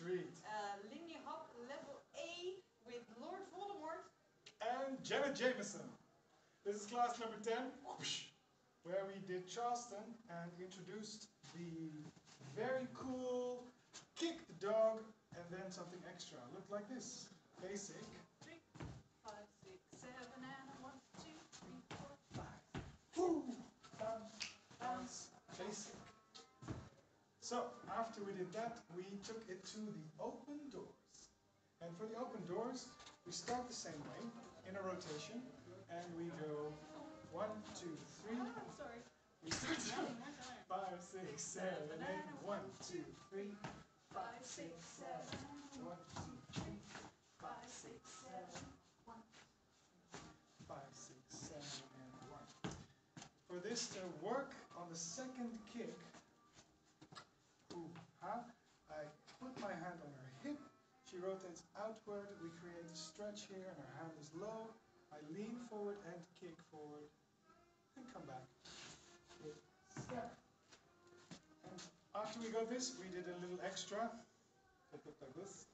Street. Uh, Lindy Hop Level A with Lord Voldemort. And Janet Jameson. This is class number 10, where we did Charleston and introduced the very cool kick the dog and then something extra. Looked like this. Basic. So, after we did that, we took it to the open doors. And for the open doors, we start the same way, in a rotation, and we go one, two, three. Oh, I'm sorry. We start One more time. five, six, seven, eight. One, two, three. Five, six, seven, One, two, three. five, six, seven, one. Five, six, seven, and one. For this to work on the second kick, rotates outward, we create a stretch here, and our hand is low. I lean forward and kick forward, and come back. Step. And after we got this, we did a little extra. It looked like this.